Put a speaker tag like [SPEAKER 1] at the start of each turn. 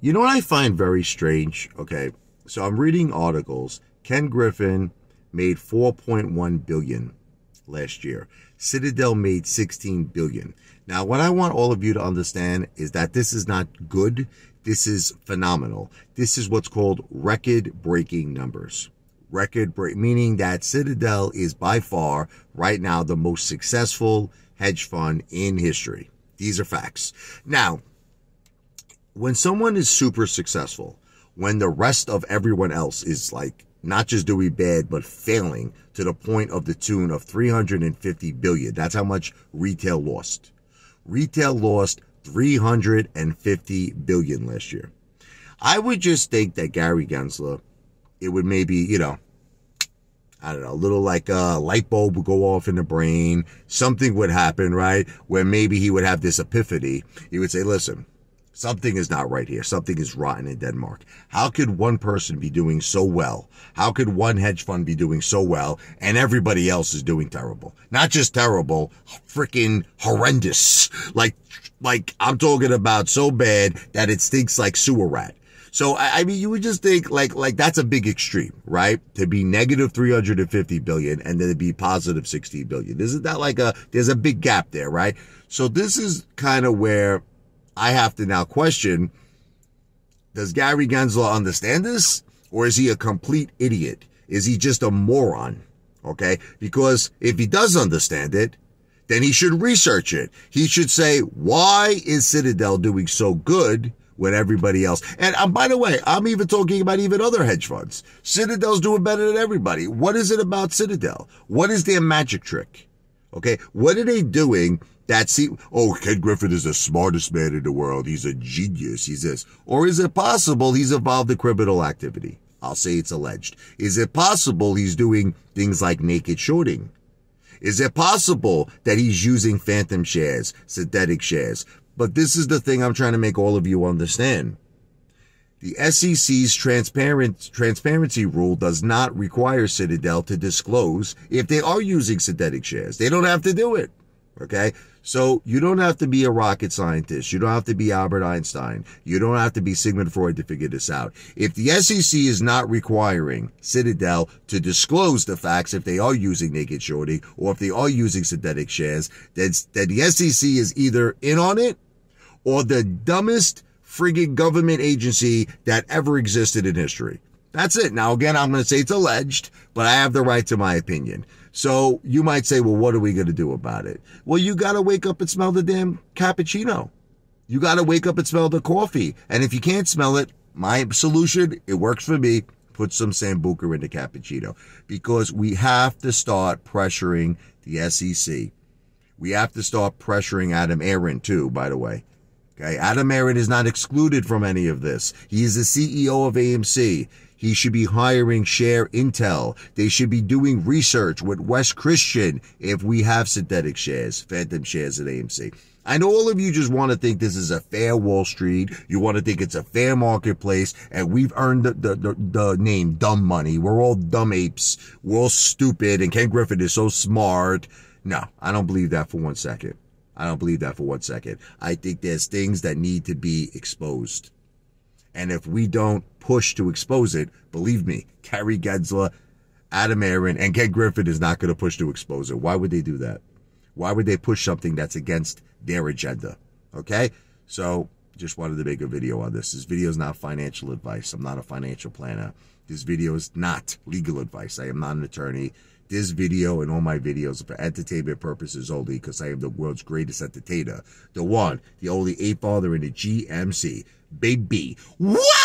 [SPEAKER 1] You know what I find very strange? Okay, so I'm reading articles. Ken Griffin made 4.1 billion last year. Citadel made 16 billion. Now, what I want all of you to understand is that this is not good. This is phenomenal. This is what's called record breaking numbers. Record break, meaning that Citadel is by far right now the most successful hedge fund in history. These are facts. Now, when someone is super successful, when the rest of everyone else is like not just doing bad, but failing to the point of the tune of 350 billion. That's how much retail lost. Retail lost 350 billion last year. I would just think that Gary Gensler, it would maybe, you know, I don't know, a little like a light bulb would go off in the brain. Something would happen, right? Where maybe he would have this epiphany. He would say, listen, Something is not right here. Something is rotten in Denmark. How could one person be doing so well? How could one hedge fund be doing so well and everybody else is doing terrible? Not just terrible, freaking horrendous. Like, like I'm talking about so bad that it stinks like sewer rat. So, I, mean, you would just think like, like that's a big extreme, right? To be negative 350 billion and then to be positive 60 billion. Isn't that like a, there's a big gap there, right? So this is kind of where I have to now question, does Gary Gensler understand this? Or is he a complete idiot? Is he just a moron? Okay. Because if he does understand it, then he should research it. He should say, why is Citadel doing so good when everybody else? And um, by the way, I'm even talking about even other hedge funds. Citadel's doing better than everybody. What is it about Citadel? What is their magic trick? Okay. What are they doing that's he. Oh, Ken Griffin is the smartest man in the world. He's a genius. He's this. Or is it possible he's involved in criminal activity? I'll say it's alleged. Is it possible he's doing things like naked shorting? Is it possible that he's using phantom shares, synthetic shares? But this is the thing I'm trying to make all of you understand. The SEC's transparency rule does not require Citadel to disclose if they are using synthetic shares. They don't have to do it. Okay. So you don't have to be a rocket scientist. You don't have to be Albert Einstein. You don't have to be Sigmund Freud to figure this out. If the SEC is not requiring Citadel to disclose the facts if they are using naked shorting or if they are using synthetic shares, then, then the SEC is either in on it or the dumbest frigging government agency that ever existed in history. That's it. Now, again, I'm going to say it's alleged, but I have the right to my opinion. So you might say, well, what are we going to do about it? Well, you got to wake up and smell the damn cappuccino. You got to wake up and smell the coffee. And if you can't smell it, my solution, it works for me. Put some Sambuca in the cappuccino because we have to start pressuring the SEC. We have to start pressuring Adam Aron too, by the way. Okay. Adam Aron is not excluded from any of this. He is the CEO of AMC. He should be hiring ShareIntel. They should be doing research with Wes Christian if we have synthetic shares, phantom shares at AMC. Know all of you just want to think this is a fair Wall Street. You want to think it's a fair marketplace and we've earned the, the, the, the, name dumb money. We're all dumb apes. We're all stupid and Ken Griffin is so smart. No, I don't believe that for one second. I don't believe that for one second. I think there's things that need to be exposed. And if we don't push to expose it, believe me, Gary Gensler, Adam Aron, and Ken Griffin is not going to push to expose it. Why would they do that? Why would they push something that's against their agenda? Okay? So just wanted to make a video on this. This video is not financial advice. I'm not a financial planner. This video is not legal advice. I am not an attorney. This video and all my videos are for entertainment purposes only because I am the world's greatest entertainer. The one, the only Apefather in the GMC baby. Wow!